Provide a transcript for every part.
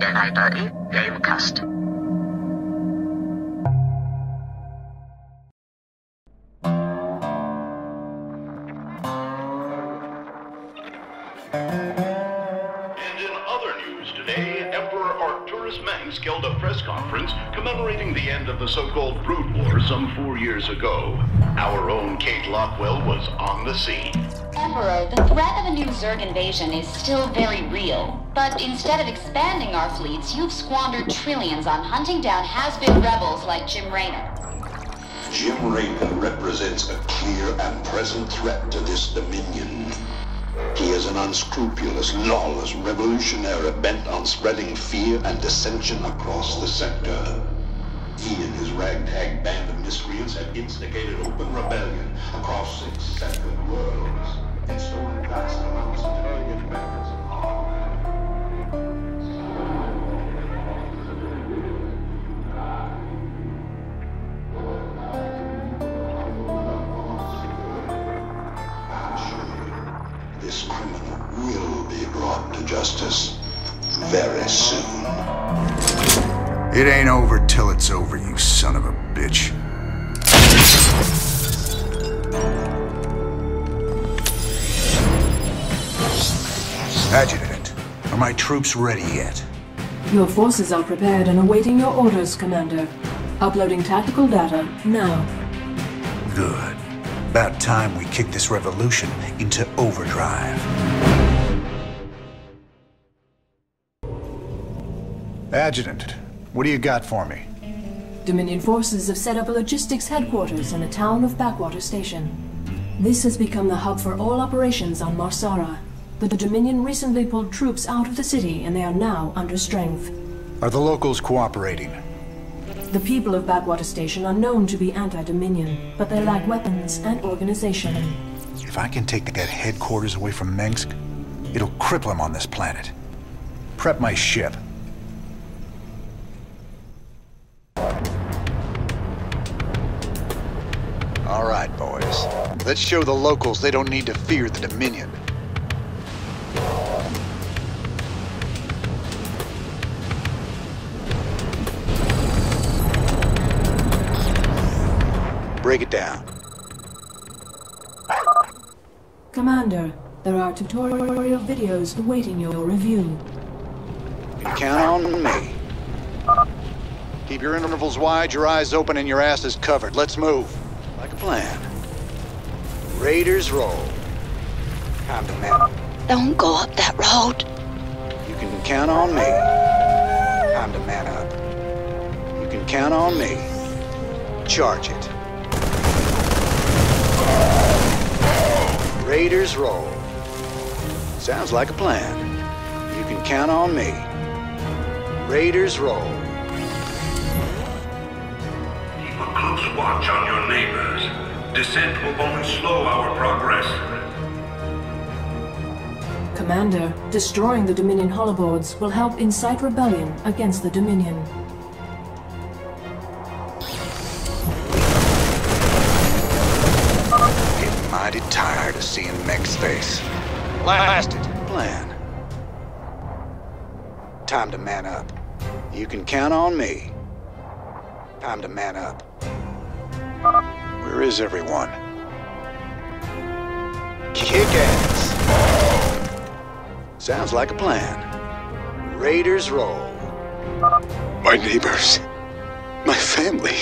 NIW Gamecast. Emperor Arcturus Mengsk held a press conference commemorating the end of the so-called Brood War some four years ago. Our own Kate Lockwell was on the scene. Emperor, the threat of a new Zerg invasion is still very real. But instead of expanding our fleets, you've squandered trillions on hunting down has-been rebels like Jim Raynor. Jim Raynor represents a clear and present threat to this dominion. He is an unscrupulous, lawless revolutionary bent on spreading fear and dissension across the sector. He and his ragtag band of miscreants have instigated open rebellion across six separate worlds and stolen vast amounts of dominion This criminal will be brought to justice very soon. It ain't over till it's over, you son of a bitch. Adjutant, are my troops ready yet? Your forces are prepared and awaiting your orders, Commander. Uploading tactical data now. Good. About time we kick this revolution into overdrive. Adjutant, what do you got for me? Dominion forces have set up a logistics headquarters in the town of Backwater Station. This has become the hub for all operations on Mar Sara. But the Dominion recently pulled troops out of the city and they are now under strength. Are the locals cooperating? The people of Backwater Station are known to be anti-Dominion, but they lack weapons and organization. If I can take that headquarters away from Mengsk, it'll cripple him on this planet. Prep my ship. All right, boys. Let's show the locals they don't need to fear the Dominion. Break it down. Commander, there are tutorial videos awaiting your review. You can count on me. Keep your intervals wide, your eyes open, and your asses covered. Let's move. Like a plan. Raiders roll. Time to man. Don't go up that road. You can count on me. Time to man up. You can count on me. Charge it. Raiders roll. Sounds like a plan. You can count on me. Raiders roll. Keep a close watch on your neighbors. Descent will only slow our progress. Commander, destroying the Dominion holoboards will help incite rebellion against the Dominion. Seeing Meg's. Blasted. Plan. Time to man up. You can count on me. Time to man up. Where is everyone? Kick ass. Sounds like a plan. Raiders roll. My neighbors. My family.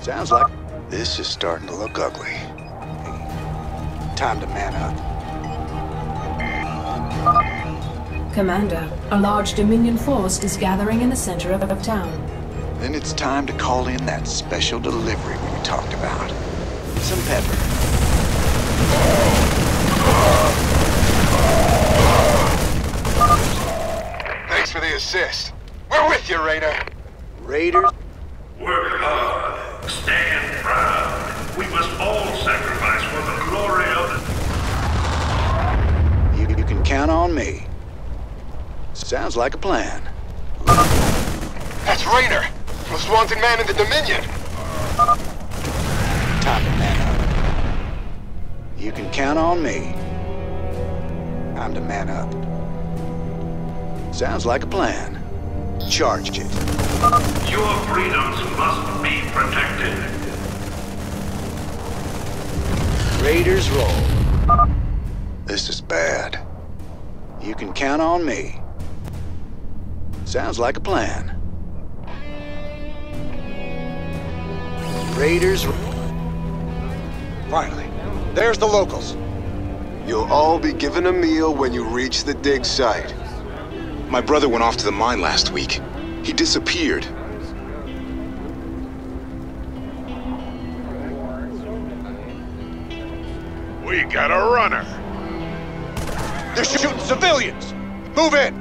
Sounds like this is starting to look ugly. Time to man up. Commander, a large Dominion force is gathering in the center of, of town. Then it's time to call in that special delivery we talked about. Some pepper. Thanks for the assist. We're with you, Raider. Raiders. Work hard. Stand count on me. Sounds like a plan. That's Raynor. Most wanted man in the Dominion. Time to man up. You can count on me. I'm to man up. Sounds like a plan. Charge it. Your freedoms must be protected. Raiders roll. This is bad. You can count on me. Sounds like a plan. Raiders. Finally, there's the locals. You'll all be given a meal when you reach the dig site. My brother went off to the mine last week. He disappeared. We got a runner. They're shooting civilians! Move in!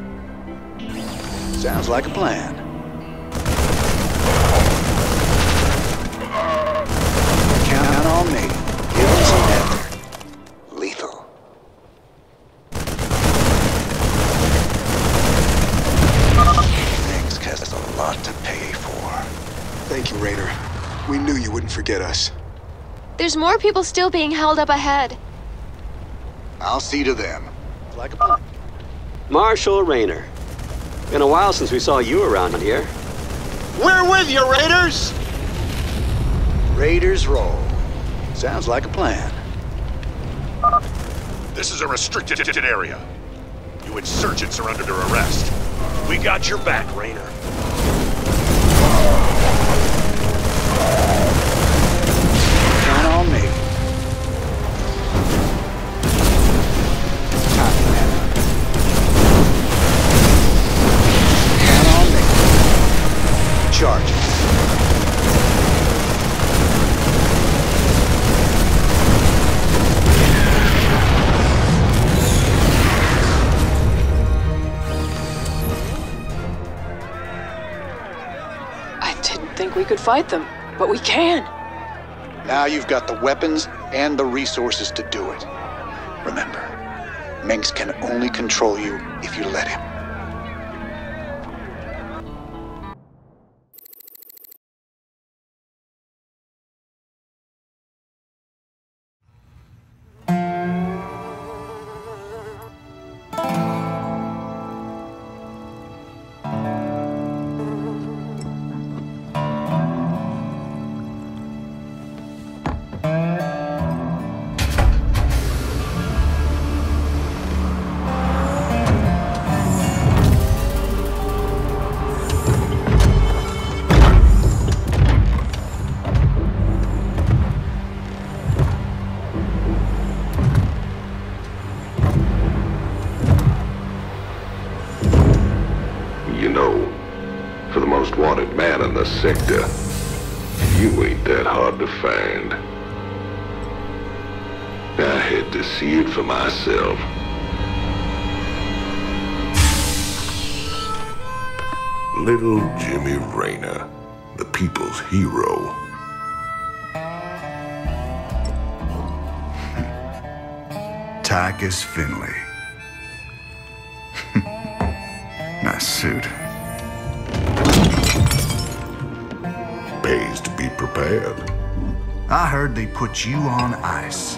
Sounds like a plan. Count on me. Give them some effort. Lethal. Things cost a lot to pay for. Thank you, Raynor. We knew you wouldn't forget us. There's more people still being held up ahead. I'll see to them. Like a plan. Marshal Raynor. Been a while since we saw you around here. We're with you, Raiders! Raiders roll. Sounds like a plan. This is a restricted area. You insurgents are under arrest. We got your back, Raynor. Charge. I didn't think we could fight them, but we can. Now you've got the weapons and the resources to do it. Remember, Mengsk can only control you if you let him. Most wanted man in the sector, you ain't that hard to find. I had to see it for myself. Little Jimmy Raynor, the people's hero. Tychus Finley. nice suit. Prepared. I heard they put you on ice.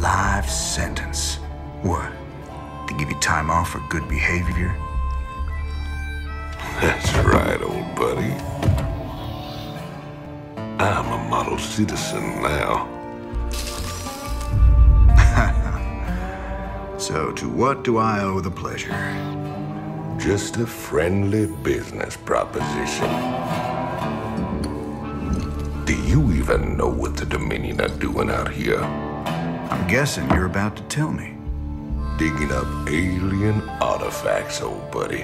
Life sentence. What? To give you time off for good behavior? That's right, old buddy. I'm a model citizen now. So, to what do I owe the pleasure? Just a friendly business proposition. Even know what the Dominion are doing out here? I'm guessing you're about to tell me. Digging up alien artifacts, old buddy.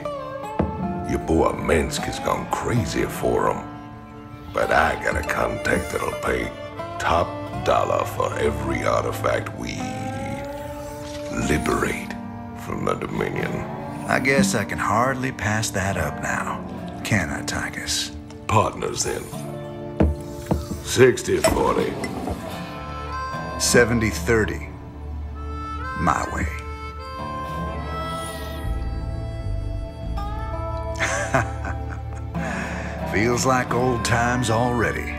Your boy Mengsk has gone crazy for them. But I got a contact that'll pay top dollar for every artifact we liberate from the Dominion. I guess I can hardly pass that up now. Can I, Tychus? Partners then. 60 40. 70 30. My way. Feels like old times already.